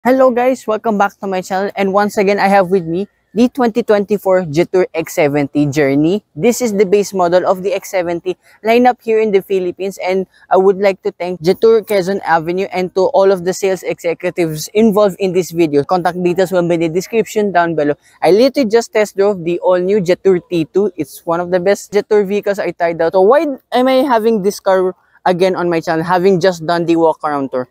Hello guys, welcome back to my channel and once again I have with me the 2024 Jetour X70 Journey. This is the base model of the X70 lineup here in the Philippines and I would like to thank Jetour Quezon Avenue and to all of the sales executives involved in this video. Contact details will be in the description down below. I literally just test drove the all-new Jetour T2. It's one of the best Jetour vehicles I tried out. So why am I having this car again on my channel having just done the walk around tour?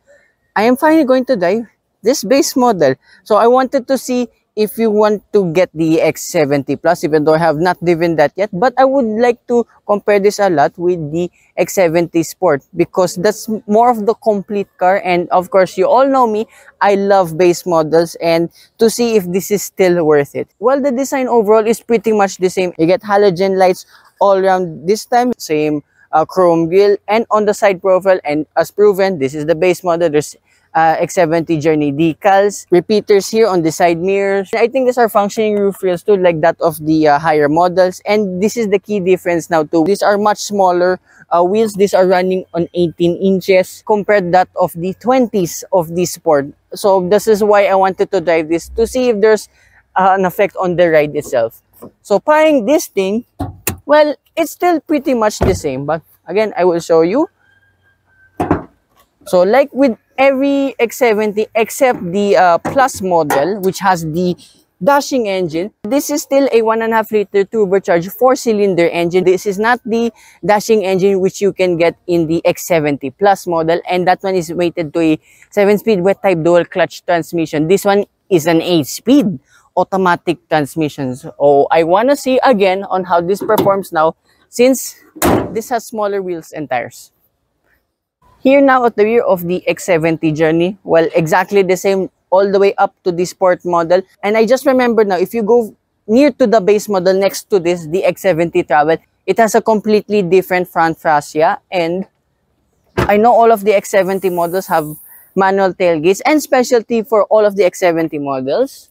I am finally going to drive this base model. So I wanted to see if you want to get the X70 Plus, even though I have not driven that yet. But I would like to compare this a lot with the X70 Sport because that's more of the complete car. And of course, you all know me, I love base models and to see if this is still worth it. Well, the design overall is pretty much the same. You get halogen lights all around this time, same uh, chrome grille and on the side profile and as proven this is the base model there's uh, X70 Journey decals, repeaters here on the side mirrors. I think these are functioning roof rails too, like that of the uh, higher models. And this is the key difference now too. These are much smaller uh, wheels. These are running on 18 inches compared that of the 20s of the Sport. So this is why I wanted to drive this to see if there's uh, an effect on the ride itself. So buying this thing, well, it's still pretty much the same. But again, I will show you. So like with every X70 except the uh, Plus model, which has the dashing engine. This is still a 1.5 liter turbocharged 4-cylinder engine. This is not the dashing engine which you can get in the X70 Plus model. And that one is weighted to a 7-speed wet type dual clutch transmission. This one is an 8-speed automatic transmission. So I want to see again on how this performs now since this has smaller wheels and tires. Here now at the rear of the X70 Journey, well, exactly the same all the way up to the Sport model. And I just remember now, if you go near to the base model next to this, the X70 Travel, it has a completely different front fascia. And I know all of the X70 models have manual tailgates and specialty for all of the X70 models.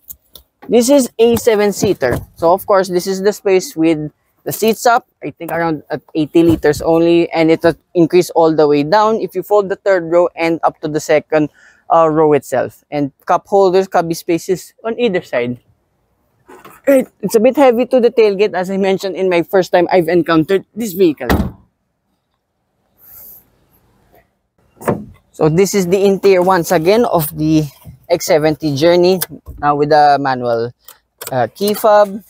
This is a 7-seater. So, of course, this is the space with the seats up, I think around at 80 liters only, and it will increase all the way down if you fold the third row and up to the second uh, row itself. And cup holders, cubby spaces on either side. It's a bit heavy to the tailgate as I mentioned in my first time I've encountered this vehicle. So this is the interior once again of the X70 Journey now with a manual uh, key fob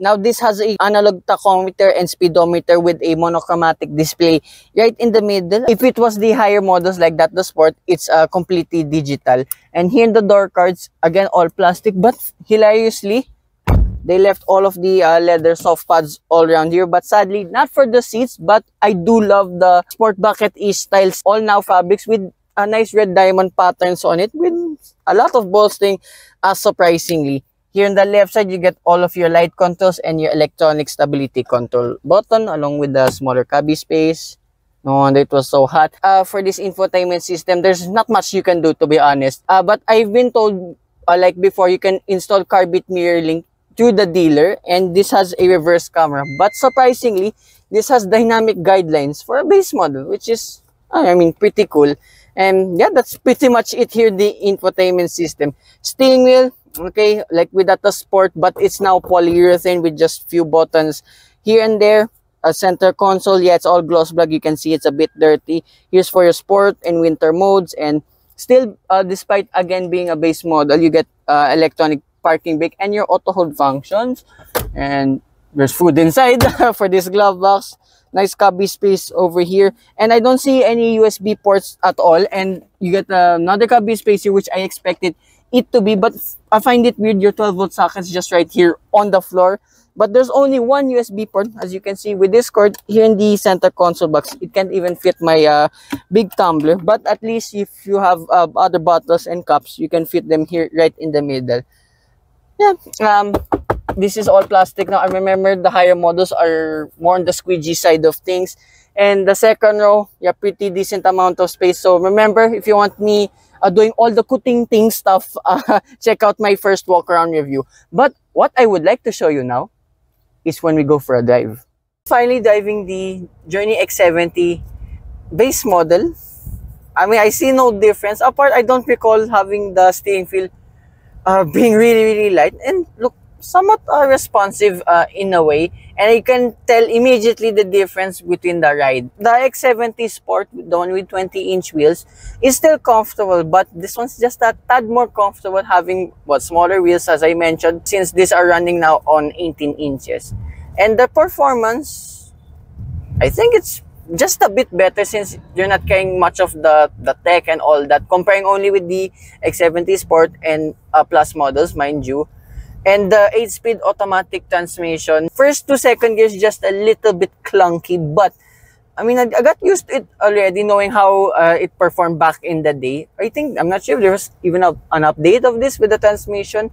now this has a analog tachometer and speedometer with a monochromatic display right in the middle. If it was the higher models like that, the Sport, it's uh, completely digital. And here in the door cards, again, all plastic, but hilariously, they left all of the uh, leather soft pads all around here. But sadly, not for the seats, but I do love the Sport Bucket-ish styles, all now fabrics with a nice red diamond patterns on it with a lot of bolstering, uh, surprisingly. Here on the left side, you get all of your light controls and your electronic stability control button along with the smaller cubby space. No wonder it was so hot. Uh, for this infotainment system, there's not much you can do to be honest. Uh, but I've been told, uh, like before, you can install Carbit Mirror Link through the dealer and this has a reverse camera. But surprisingly, this has dynamic guidelines for a base model, which is, I mean, pretty cool. And yeah, that's pretty much it here, the infotainment system. Steering wheel, okay like with that sport but it's now polyurethane with just few buttons here and there. A center console yeah it's all gloss black. You can see it's a bit dirty. Here's for your sport and winter modes and still uh, despite again being a base model you get uh, electronic parking brake and your auto hold functions. And there's food inside for this glove box. Nice cubby space over here. And i don't see any usb ports at all. And you get uh, another cubby space here which i expected it to be but I find it weird your 12 volt sockets just right here on the floor. But there's only one USB port as you can see with this cord here in the center console box. It can't even fit my uh, big tumbler but at least if you have uh, other bottles and cups you can fit them here right in the middle. Yeah um this is all plastic. Now I remember the higher models are more on the squeegee side of things. And the second row yeah pretty decent amount of space. So remember if you want me uh, doing all the kuting ting stuff, uh, check out my first walk around review. But what I would like to show you now is when we go for a dive. Finally diving the Journey X70 base model. I mean, I see no difference. Apart, I don't recall having the steering feel uh, being really, really light. And look, somewhat uh, responsive uh, in a way and you can tell immediately the difference between the ride. The X70 Sport, the one with 20 inch wheels, is still comfortable but this one's just a tad more comfortable having what smaller wheels as I mentioned since these are running now on 18 inches. And the performance, I think it's just a bit better since you're not carrying much of the, the tech and all that comparing only with the X70 Sport and uh, Plus models, mind you. And the 8-speed automatic transmission, first to second gear is just a little bit clunky, but I mean, I, got used to it already knowing how uh, it performed back in the day. I think, I'm not sure if there was even a, an update of this with the transmission.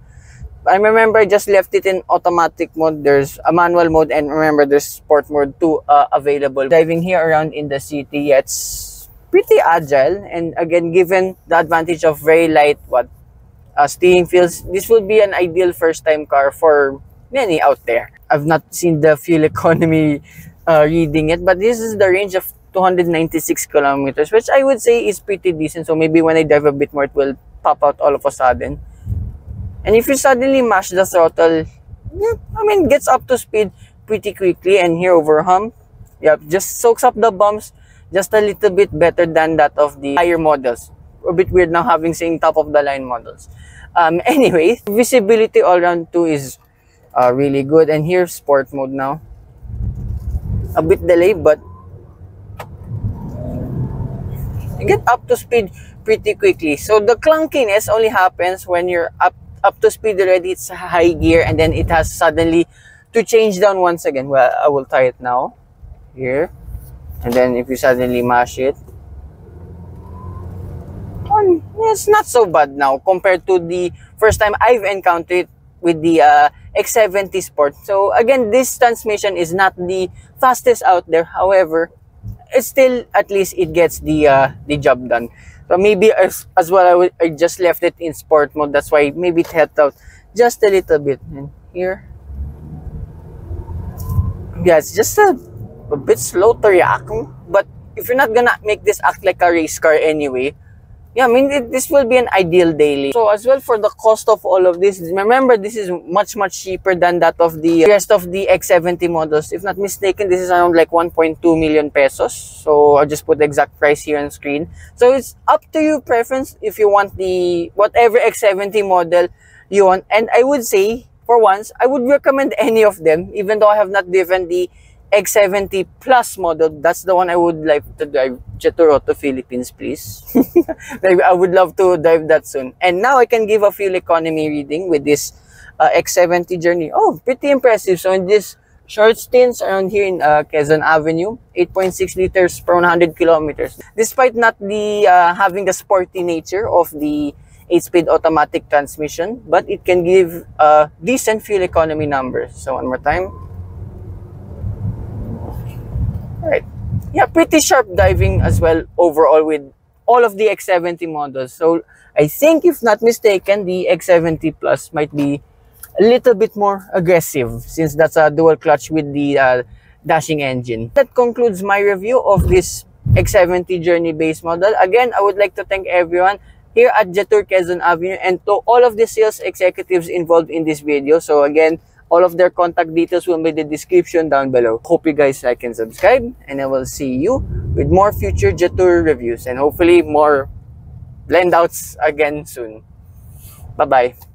I remember I just left it in automatic mode. There's a manual mode and remember there's sport mode too uh, available. Driving here around in the city, yeah, it's pretty agile. And again, given the advantage of very light, what, uh, steering feels, this would be an ideal first-time car for many out there. I've not seen the fuel economy uh, reading it, but this is the range of 296 kilometers, which I would say is pretty decent. So maybe when I drive a bit more, it will pop out all of a sudden. And if you suddenly mash the throttle, yeah, I mean, gets up to speed pretty quickly. And here over hump, yeah, just soaks up the bumps just a little bit better than that of the higher models. A bit weird now having saying top of the line models. Um, anyway, visibility all around too is uh, really good. And here, sport mode now. A bit delayed, but you get up to speed pretty quickly. So the clunkiness only happens when you're up up to speed already. It's high gear, and then it has suddenly to change down once again. Well, I will try it now. Here. And then if you suddenly mash it, um, it's not so bad now compared to the first time I've encountered with the uh, X70 Sport. So again, this transmission is not the fastest out there. However, it's still at least it gets the uh, the job done. So maybe as, as well, I, I just left it in sport mode. That's why maybe it helped out just a little bit. And here, yeah, it's just a, a bit slow to react. But if you're not gonna make this act like a race car anyway, yeah, I mean, it, this will be an ideal daily. So as well for the cost of all of this, remember this is much, much cheaper than that of the rest of the X70 models. If not mistaken, this is around like 1.2 million pesos. So I'll just put the exact price here on screen. So it's up to you preference if you want the whatever X70 model you want. And I would say, for once, I would recommend any of them, even though I have not driven the X70 Plus model. That's the one I would like to drive Jetour Auto Philippines, please. I would love to drive that soon. And now I can give a fuel economy reading with this uh, X70 journey. Oh, pretty impressive. So in this short stints around here in uh, Quezon Avenue, 8.6 liters per 100 kilometers. Despite not the uh, having the sporty nature of the 8-speed automatic transmission, but it can give uh, decent fuel economy numbers. So one more time. Right. Yeah, pretty sharp diving as well overall with all of the X70 models. So I think if not mistaken, the X70 Plus might be a little bit more aggressive since that's a dual clutch with the uh, dashing engine. That concludes my review of this X70 Journey base model. Again, I would like to thank everyone here at Jetour Quezon Avenue and to all of the sales executives involved in this video. So again, all of their contact details will be in the description down below. Hope you guys like and subscribe and I will see you with more future Jetour reviews and hopefully more blend outs again soon. Bye-bye.